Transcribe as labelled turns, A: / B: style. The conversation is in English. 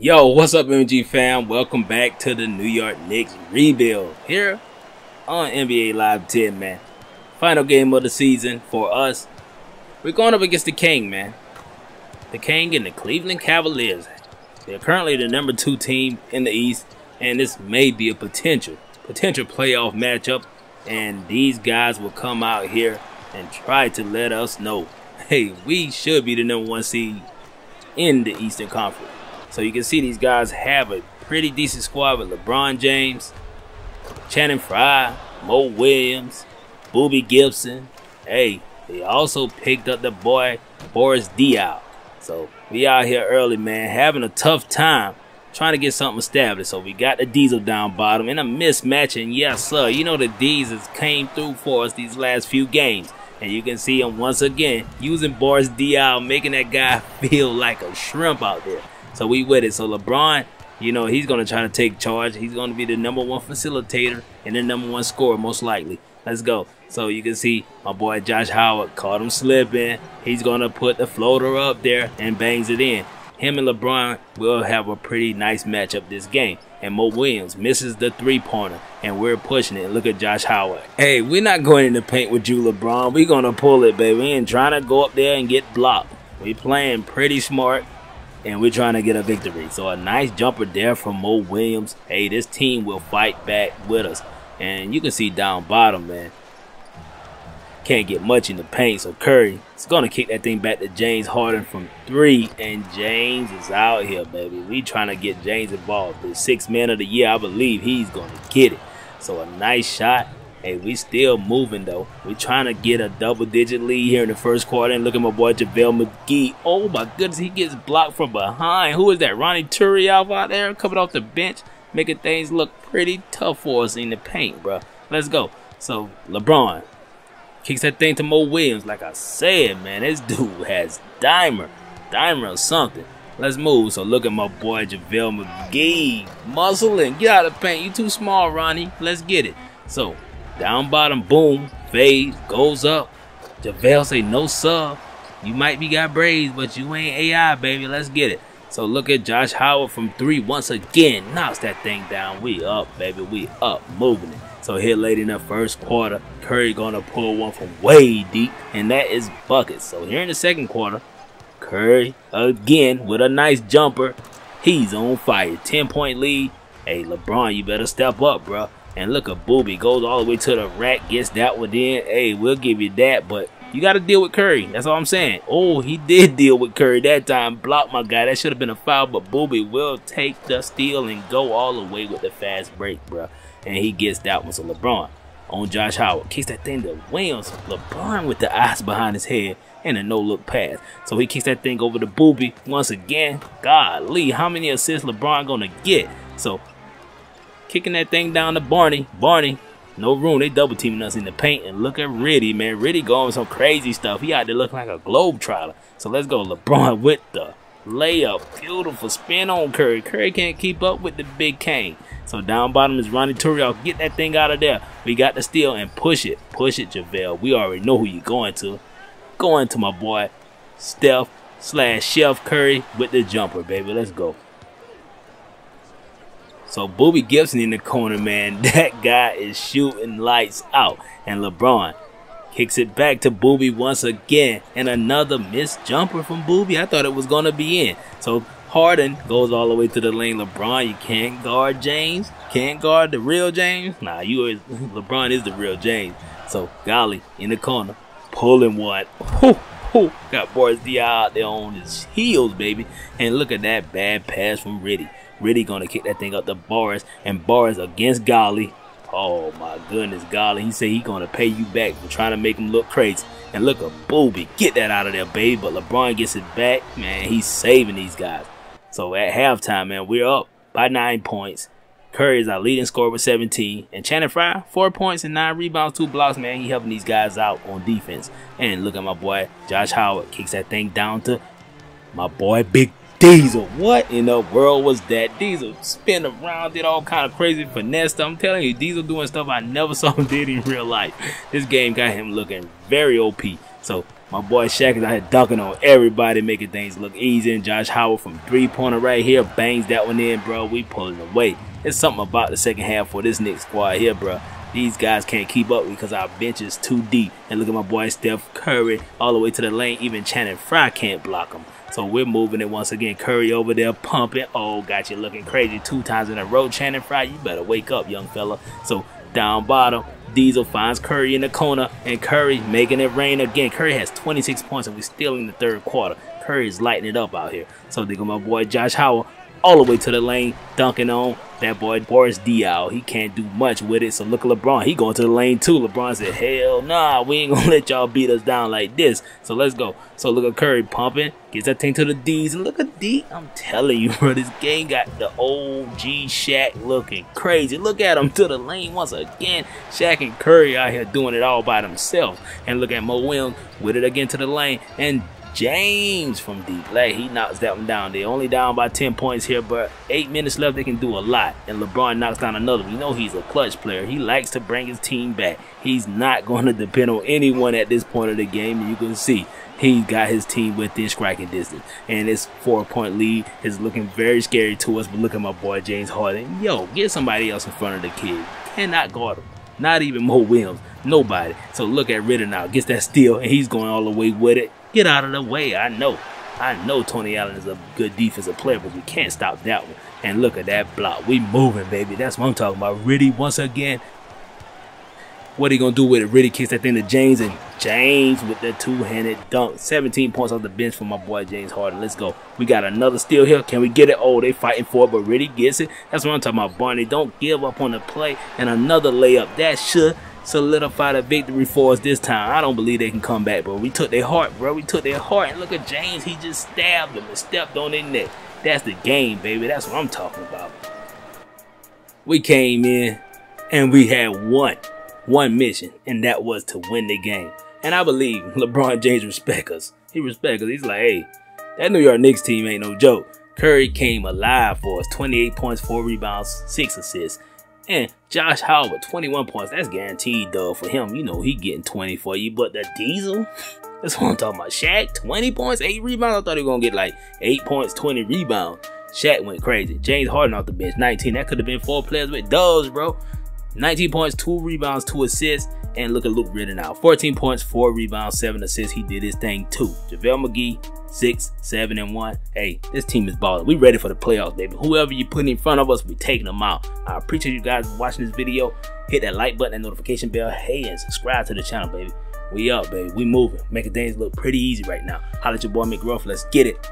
A: Yo, what's up, MG fam? Welcome back to the New York Knicks rebuild here on NBA Live 10, man. Final game of the season for us. We're going up against the King, man. The King and the Cleveland Cavaliers. They're currently the number two team in the East, and this may be a potential, potential playoff matchup. And these guys will come out here and try to let us know, hey, we should be the number one seed in the Eastern Conference. So you can see these guys have a pretty decent squad with LeBron James, Channing Frye, Mo Williams, Boobie Gibson. Hey, they also picked up the boy Boris Diaw. So we out here early, man, having a tough time trying to get something established. So we got the Diesel down bottom in a mismatch. And yes, sir, you know the Diesels came through for us these last few games. And you can see him once again using Boris Diaw, making that guy feel like a shrimp out there. So we with it. So LeBron, you know, he's going to try to take charge. He's going to be the number one facilitator and the number one scorer, most likely. Let's go. So you can see my boy Josh Howard caught him slipping. He's going to put the floater up there and bangs it in. Him and LeBron will have a pretty nice matchup this game. And Mo Williams misses the three-pointer, and we're pushing it. Look at Josh Howard. Hey, we're not going in the paint with you, LeBron. We're going to pull it, baby. We ain't trying to go up there and get blocked. We playing pretty smart and we're trying to get a victory. So a nice jumper there from Mo Williams. Hey, this team will fight back with us. And you can see down bottom, man. Can't get much in the paint. So Curry is going to kick that thing back to James Harden from three. And James is out here, baby. We trying to get James involved. The sixth man of the year, I believe he's going to get it. So a nice shot. Hey, we still moving though. We trying to get a double digit lead here in the first quarter. And look at my boy JaVale McGee. Oh my goodness, he gets blocked from behind. Who is that? Ronnie Turiaf out there coming off the bench, making things look pretty tough for us in the paint, bro. Let's go. So LeBron kicks that thing to Mo Williams. Like I said, man, this dude has dimer, dimer or something. Let's move. So look at my boy JaVale McGee. Muscling. Get out of the paint. You too small, Ronnie. Let's get it. So down bottom, boom, fade, goes up. JaVale say, no sub. You might be got braids, but you ain't AI, baby. Let's get it. So look at Josh Howard from three once again. Knocks that thing down. We up, baby. We up, moving it. So here late in the first quarter, Curry gonna pull one from way deep, and that is buckets. So here in the second quarter, Curry again with a nice jumper. He's on fire. 10 point lead. Hey, LeBron, you better step up, bro. And look a Boobie goes all the way to the rack, gets that one in. Hey, we'll give you that, but you got to deal with Curry. That's all I'm saying. Oh, he did deal with Curry that time. Block my guy. That should have been a foul, but Boobie will take the steal and go all the way with the fast break, bro. And he gets that one. So LeBron on Josh Howard kicks that thing to Williams. LeBron with the eyes behind his head and a no-look pass. So he kicks that thing over to Boobie once again. Golly, how many assists LeBron gonna get? So kicking that thing down to Barney. Barney, no room. They double teaming us in the paint. And look at Riddy, man. Riddy going some crazy stuff. He out there looking like a globe trotter. So let's go. LeBron with the layup. Beautiful spin on Curry. Curry can't keep up with the big Kane. So down bottom is Ronnie Turiaf. Get that thing out of there. We got the steal and push it. Push it, JaVale. We already know who you're going to. Going to my boy, Steph slash Chef Curry with the jumper, baby. Let's go. So Boobie Gibson in the corner, man. That guy is shooting lights out. And LeBron kicks it back to Boobie once again. And another missed jumper from Boobie. I thought it was going to be in. So Harden goes all the way to the lane. LeBron, you can't guard James. Can't guard the real James. Nah, you is, LeBron is the real James. So Golly in the corner, pulling one. Got Boris Diaw out there on his heels, baby. And look at that bad pass from Riddy. Really gonna kick that thing up to Boris, and Boris against Golly. Oh my goodness, Golly. He said he gonna pay you back for trying to make him look crazy. And look at Boobie. Get that out of there, baby. But LeBron gets it back. Man, he's saving these guys. So at halftime, man, we're up by nine points. Curry is our leading scorer with 17. And Channing Frye, four points and nine rebounds, two blocks, man. He helping these guys out on defense. And look at my boy, Josh Howard. Kicks that thing down to my boy, Big Diesel. What in the world was that? Diesel spin around, did all kind of crazy finesse. I'm telling you, Diesel doing stuff I never saw him did in real life. This game got him looking very OP. So My boy Shaq is out here dunking on everybody, making things look easy. And Josh Howard from three-pointer right here bangs that one in, bro. We pulling away. It's something about the second half for this Knicks squad here, bro. These guys can't keep up because our bench is too deep. And look at my boy Steph Curry all the way to the lane. Even Channing Frye can't block him. So we're moving it once again. Curry over there pumping. Oh, got you looking crazy two times in a row. Channing Frye, you better wake up, young fella. So down bottom, Diesel finds Curry in the corner, and Curry making it rain again. Curry has 26 points, and we're still in the third quarter. Curry is lighting it up out here. So they go my boy Josh Howard all the way to the lane, dunking on that boy Boris Diaw. He can't do much with it. So look at LeBron. He going to the lane too. LeBron said, hell nah, we ain't gonna let y'all beat us down like this. So let's go. So look at Curry pumping. Gets that thing to the D's. And look at D. I'm telling you, bro, this game got the old G Shaq looking crazy. Look at him to the lane once again. Shaq and Curry out here doing it all by themselves. And look at Mo Williams with it again to the lane. And James from deep. Like he knocks that one down. They're only down by 10 points here, but eight minutes left. They can do a lot. And LeBron knocks down another. We know he's a clutch player. He likes to bring his team back. He's not going to depend on anyone at this point of the game. You can see he got his team within striking distance. And this four point lead is looking very scary to us. But look at my boy James Harden. Yo, get somebody else in front of the kid. Cannot guard him. Not even Mo Williams. Nobody. So look at Ridnour. Gets that steal, and he's going all the way with it. Get out of the way. I know. I know Tony Allen is a good defensive player, but we can't stop that one. And look at that block. We moving, baby. That's what I'm talking about. Riddy, once again. What are you going to do with it? Riddy kicks that thing to James, and James with the two-handed dunk. 17 points off the bench for my boy James Harden. Let's go. We got another steal here. Can we get it? Oh, they fighting for it, but Riddy gets it. That's what I'm talking about, Barney. Don't give up on the play. And another layup. That should solidify the victory for us this time. I don't believe they can come back, bro. We took their heart, bro. We took their heart. And look at James. He just stabbed them and stepped on their neck. That's the game, baby. That's what I'm talking about. We came in and we had one, one mission, and that was to win the game. And I believe LeBron James respect us. He respect us. He's like, hey, that New York Knicks team ain't no joke. Curry came alive for us. 28 points, 4 rebounds, 6 assists. And Josh Howard with 21 points. That's guaranteed, though, for him. You know, he getting 20 for you. But the Diesel, that's what I'm talking about. Shaq, 20 points, 8 rebounds. I thought he was going to get like 8 points, 20 rebounds. Shaq went crazy. James Harden off the bench, 19. That could have been four players with dubs, bro. 19 points, 2 rebounds, 2 assists. And look at Luke Ridnour now. 14 points, 4 rebounds, 7 assists. He did his thing too. JaVale McGee, 6, 7, and 1. Hey, this team is balling. We ready for the playoffs, baby. Whoever you put in front of us, we taking them out. I appreciate you guys watching this video. Hit that like button and notification bell. Hey, and subscribe to the channel, baby. We up, baby. We moving. Making things look pretty easy right now. Holla at your boy McGruff. Let's get it.